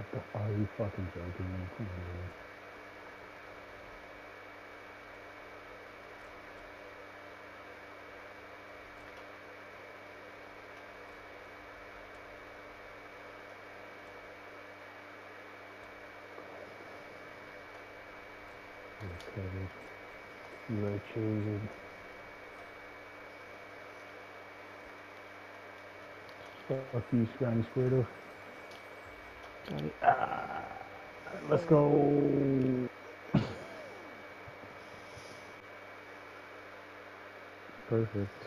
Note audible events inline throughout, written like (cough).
(laughs) Are you fucking joking me? Come on. Okay. You are choosing. Fuck you, Scrawny Squirtle. Ah, let's go. Perfect.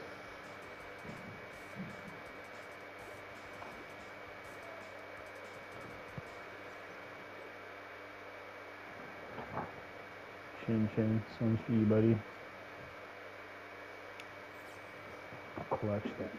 Chin chin, one's for you, buddy. Clutch that